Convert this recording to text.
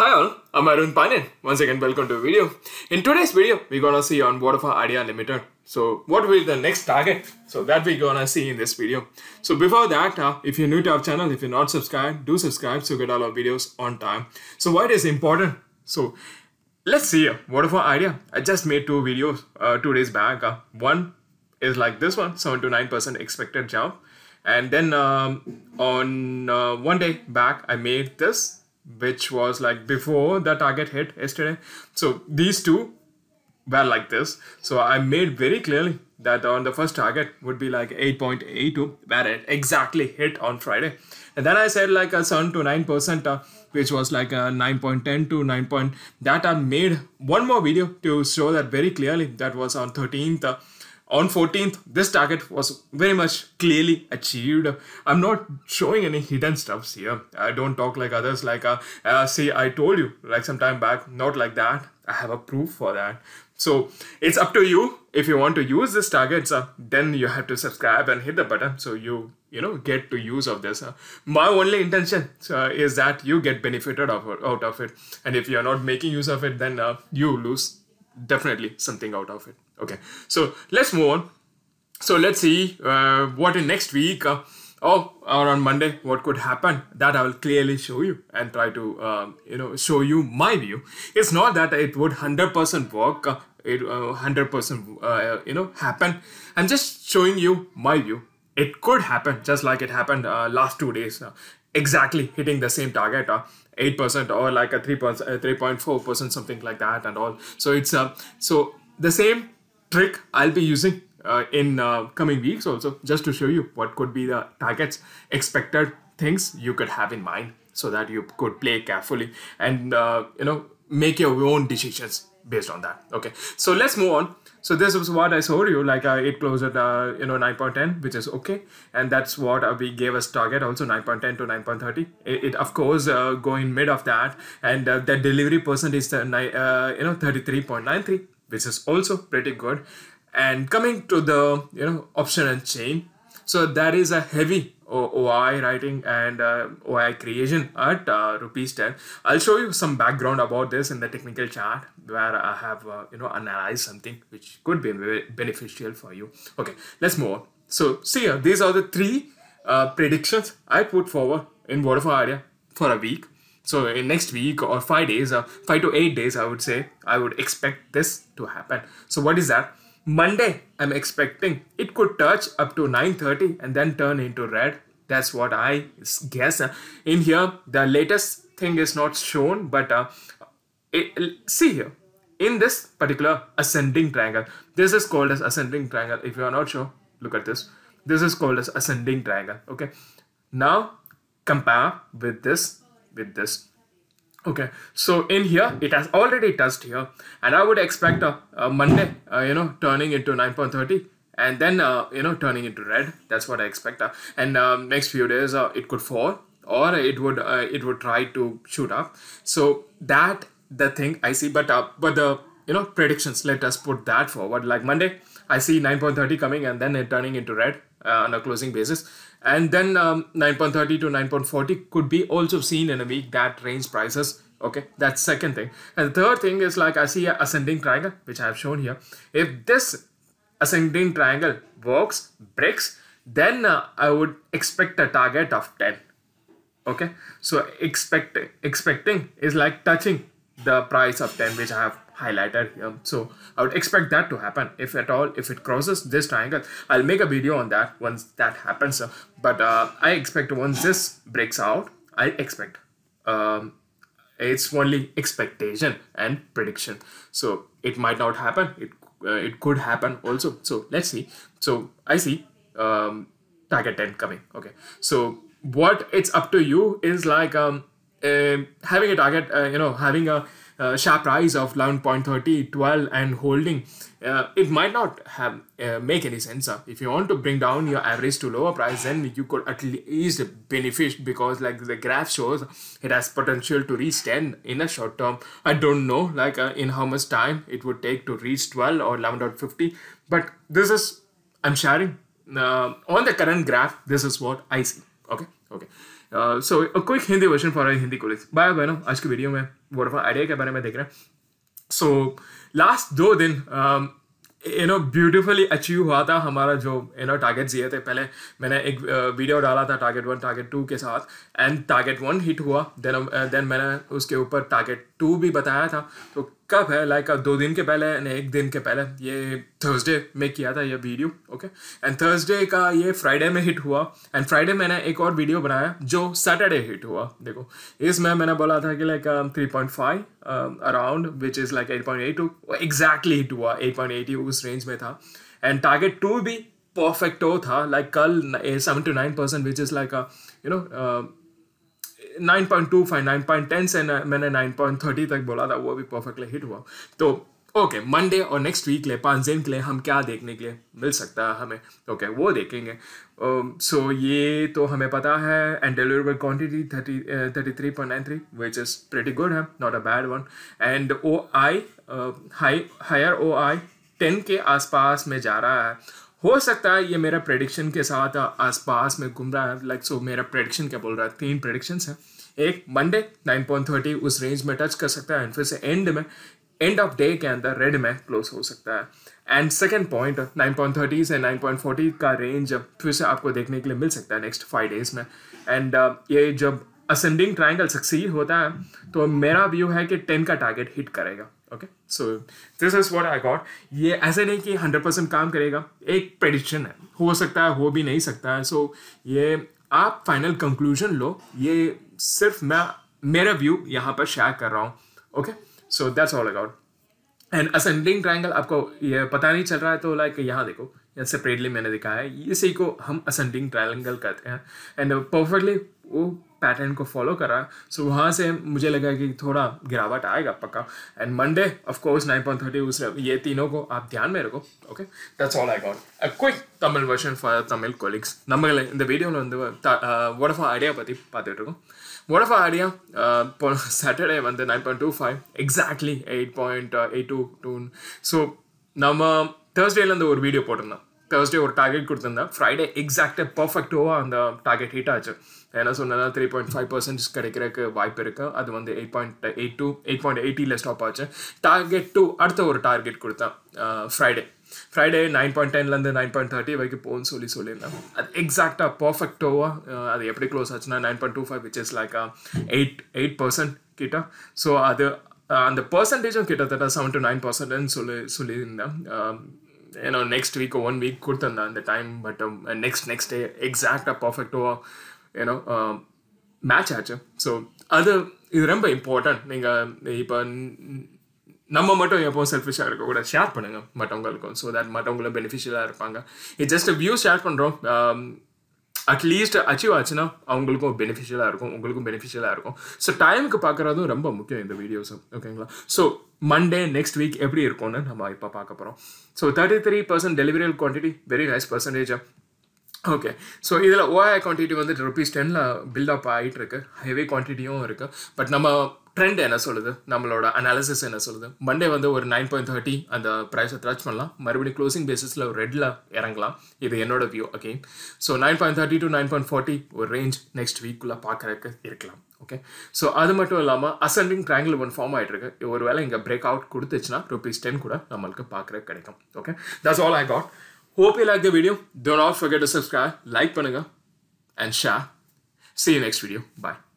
Hi all, I'm Arvind Pandian. Once again, welcome to a video. In today's video, we're gonna see on what of our Idea Limited. So what will be the next target? So that we're gonna see in this video. So before that, uh, if you're new to our channel, if you're not subscribed, do subscribe so get all our videos on time. So why it is important? So let's see uh, our Idea. I just made two videos uh, two days back. Uh, one is like this one, 7 to 9% expected jump. And then um, on uh, one day back, I made this which was like before the target hit yesterday. So these two were like this. So I made very clearly that on the first target would be like 8.82 where it exactly hit on Friday. And then I said like a 7 to 9% uh, which was like a 9.10 to 9. Point, that I made one more video to show that very clearly that was on 13th uh, on 14th this target was very much clearly achieved. I'm not showing any hidden stuffs here. I don't talk like others like uh, uh, see i told you like some time back. Not like that. I have a proof for that. So it's up to you. If you want to use this targets uh, then you have to subscribe and hit the button so you you know get to use of this uh, my only intention uh, is that you get benefited of, out of it. And if you're not making use of it then uh, you lose definitely something out of it. Okay. So let's move on. So let's see uh, what in next week uh, or, or on monday what could happen that i will clearly show you and try to um, you know show you my view. It's not that it would 100% work uh, it 100% uh, you know happen. I'm just showing you my view it could happen just like it happened uh, last two days uh, exactly hitting the same target 8% or like a 3 3.4% something like that and all. So it's uh, so the same trick I'll be using uh, in uh, coming weeks also just to show you what could be the targets expected things you could have in mind so that you could play carefully and uh, you know make your own decisions based on that. Okay. So let's move on. So this was what I showed you like uh, it closed at uh, you know 9.10 which is okay. And that's what uh, we gave us target also 9.10 to 9.30 it, it, of course uh, going mid of that. And uh, the delivery percent is the, uh, you know 33.93 which is also pretty good. And coming to the you know option and chain, so that is a heavy OI writing and uh, OI creation at uh, rupees 10. I'll show you some background about this in the technical chart where I have uh, you know analyzed something which could be beneficial for you. Okay, let's move on. So see here, these are the three uh, predictions I put forward in Vodafone Idea for a week. So in next week or five days, or five to eight days, I would say, I would expect this to happen. So what is that? Monday, I'm expecting it could touch up to 9.30 and then turn into red. That's what I guess. In here, the latest thing is not shown, but uh, it, see here, in this particular ascending triangle, this is called as ascending triangle. If you are not sure, look at this. This is called as ascending triangle. Okay. Now compare with this with this okay so in here it has already touched here and i would expect a, a monday uh, you know turning into 9.30 and then uh, you know turning into red. That's what i expect uh, and um, next few days uh, it could fall or it would uh, it would try to shoot up. So that the thing i see but uh, but the you know predictions let us put that forward. Like monday i see 9.30 coming and then it turning into red on a closing basis. And then um, 9.30 to 9.40 could be also seen in a week that range prices okay? That's second thing. And the third thing is like i see a ascending triangle which i have shown here. If this ascending triangle works breaks then uh, i would expect a target of 10 okay? So expect expecting is like touching the price of 10 which i have highlighted here. So I would expect that to happen. If at all, if it crosses this triangle, I'll make a video on that once that happens. But uh, I expect once this breaks out, I expect um, it's only expectation and prediction. So it might not happen. It uh, it could happen also. So let's see. So I see um, target 10 coming. Okay. So what it's up to you is like um, uh, having a target, uh, you know, having a uh, sharp rise of 11.30, 12 and holding, uh, it might not have uh, make any sense. Uh. If you want to bring down your average to lower price, then you could at least benefit because like the graph shows it has potential to reach 10 in a short term. I don't know like uh, in how much time it would take to reach 12 or 11.50, but this is I'm sharing uh, on the current graph. This is what I see. Okay, okay. So quick Hindi version for Hindi colleagues bye बहनों आज की video में Vodafone idea के बारे में देख रहे हैं। सो लास्ट दो दिन यू नो ब्यूटीफुली अचीव हुआ था हमारा जो यू नो टारगेट दिए थे। पहले मैंने एक वीडियो डाला था टारगेट वन टारगेट टू के साथ। एंड टारगेट वन हिट हुआ। देन देन मैंने उसके ऊपर टारगेट टू भी बताया था। तो कब है? लाइक like, दो दिन के पहले एंड एक दिन के पहले। ये थर्सडे में किया था ये वीडियो ओके एंड थर्सडे का ये फ्राइडे में हिट हुआ। एंड फ्राइडे मैंने एक और वीडियो बनाया जो सैटरडे हिट हुआ। देखो इसमें मैंने बोला था कि like three point five around which is like eight point eight two exactly hit हुआ। एट पॉइंट एट उस रेंज में था। एंड टारगेट टू भी परफेक्टो था। लाइक like, कल seven two nine percent which is like you know 9.25 9.10 से मैंने 9.30 तक बोला था वो भी परफेक्टली हिट हुआ। तो ओके मंडे और नेक्स्ट वीक ले पाँच दिन के लिए हम क्या देखने के लिए मिल सकता है हमें? ओके okay, वो देखेंगे। सो uh, so ये तो हमें पता है and deliverable quantity thirty thirty three point nine three which is pretty good है not a bad one and O I high higher O I ten के आसपास में जा रहा है। हो सकता है ये मेरा प्रेडिक्शन के साथ आसपास में घूम रहा है। लाइक सो मेरा प्रेडिक्शन क्या बोल रहा है? तीन प्रेडिक्शंस हैं। एक मंडे 9.30 उस रेंज में टच कर सकता है एंड फिर से एंड में एंड ऑफ़ डे के अंदर रेड में क्लोज हो सकता है। एंड सेकेंड पॉइंट 9.30 से 9.40 का रेंज फिर से आपको देखने के लिए मिल सकता है नेक्स्ट फाइव डेज़ में। एंड uh, ये जब असेंडिंग ट्राइंगल सक्सीड होता है तो मेरा व्यू है कि टेन का टारगेट हिट करेगा। Okay so this is what I got ये ऐसे नहीं कि हंड्रेड परसेंट काम करेगा। एक प्रेडिक्शन है। हो सकता है हो भी नहीं सकता है। सो so, ये आप फाइनल कंक्लूजन लो। ये सिर्फ़ मैं मेरा व्यू यहाँ पर शेयर कर रहा हूँ। Okay so that's all about and ascending triangle आपको ये पता नहीं चल रहा है तो लाइक यहाँ देखो। या सेपरेटली मैंने दिखाया है इसी को हम असेंडिंग ट्राइंगल कहते हैं एंड परफेक्टली वो पैटर्न को फॉलो कर रहा है सो वहाँ से मुझे लगा कि थोड़ा गिरावट आएगा पक्का and Monday of course nine point thirty उस ये तीनों को आप ध्यान में रखो okay that's all I got a quick Tamil version for Tamil colleagues நம்ம இந்த வீடியோவில் வந்து வோடஃபா ஐடியா பற்றி பார்த்துட்டு இருக்கோம் வோடஃபா ஐடியா இப்போ சாட்டர்டே வந்து nine point two five exactly eight point eight two two so நம்ம தேர்ஸ்டேலேருந்து ஒரு வீடியோ போட்டிருந்தோம். தேர்ஸ்டே ஒரு டார்கெட் கொடுத்துருந்தேன் ஃப்ரைடே எக்ஸாக்டாக பர்ஃபெக்டோவாக அந்த டார்கெட் ஹிட் ஆச்சு. என்ன சொன்னதா த்ரீ பாயிண்ட் ஃபைவ் பர்சன்ட் கிடைக்கிறதுக்கு வாய்ப்பு இருக்குது அது வந்து eight point eight two eight point எயிட்டியில் stop ஆச்சு. டார்கெட் டூ அடுத்த ஒரு டார்கெட் கொடுத்தேன் ஃப்ரைடே ஃப்ரைடே நைன் பாயிண்ட் டென்லேருந்து நைன் பாயிண்ட் தேர்ட்டி வரைக்கும் போகும்னு சொல்லி சொல்லியிருந்தேன் அது எக்ஸாக்டாக பர்ஃபெக்டோவாக அது எப்படி க்ளோஸ் ஆச்சுன்னா nine point two five which is like eight eight percent கிட்ட. ஸோ அது அந்த பர்சன்டேஜும் கிட்டத்தட்ட செவன் டு நைன் பர்சன்ட்னு சொல்லி சொல்லியிருந்தேன். ஏன்னா நெக்ஸ்ட் வீக் ஒன் வீக் கொடுத்துருந்தேன் அந்த time but next next day எக்ஸாக்டாக பர்ஃபெக்டாக ஏன்னோ மேட்ச் ஆச்சு. ஸோ அது இது ரொம்ப இம்பார்ட்டன்ட் நீங்கள் இப்போ நம்ம மட்டும் எப்போ செல்ஃபிஷாக இருக்கக்கூடாது ஷேர் பண்ணுங்கள் மற்றவங்களுக்கும் ஸோ தட் மற்றவங்களும் பெனிஃபிஷியலாக இருப்பாங்க. இது ஜஸ்ட் வியூ ஷேர் பண்ணுறோம் அட்லீஸ்ட் அச்சீவ் ஆச்சுன்னா அவங்களுக்கும் பெனிஃபிஷியலாக இருக்கும் உங்களுக்கும் பெனிஃபிஷியலாக இருக்கும். ஸோ டைமுக்கு பார்க்குறதும் ரொம்ப முக்கியம் இந்த வீடியோஸும் ஓகேங்களா ஸோ மண்டே நெக்ஸ்ட் வீக் எப்படி இருக்கும்னு நம்ம இப்போ பார்க்க போகிறோம் so thirty three percent டெலிவரியல் quantity very nice percentage okay so இதில் ஓஐ குவான்டிட்டி வந்து ருபீஸ் டெனில் பில்டப் ஆகிட்டு இருக்கு ஹெவி குவான்டிட்டியும் இருக்குது பட் நம்ம ட்ரெண்ட் என்ன சொல்லுது? நம்மளோட அனாலிசிஸ் என்ன சொல்லுது? மண்டே வந்து ஒரு நைன் பாயிண்ட் தேர்ட்டி அந்த ப்ரைஸை டச் பண்ணலாம். மறுபடியும் க்ளோசிங் பேசிஸில் ஒரு ரெட்டில் இறங்கலாம். இது என்னோட view okay so nine point thirty to nine point forty ஒரு ரேஞ்ச் நெக்ஸ்ட் வீக்குள்ளே பார்க்குறதுக்கு இருக்கலாம் ஓகே ஸோ அது மட்டும் இல்லாமல் அசெண்டிங் ட்ராங்கிள் ஒன் ஃபார்ம் ஆகிட்டு இருக்கு ஒரு வேளை இங்கே பிரேக் அவுட் கொடுத்துச்சுன்னா ருபீஸ் டென் கூட நம்மளுக்கு பார்க்குறதுக்கு கிடைக்கும் okay that's all I got Hope you like the video. Do not forget to subscribe, like பண்ணுங்க and share. See you next video. Bye.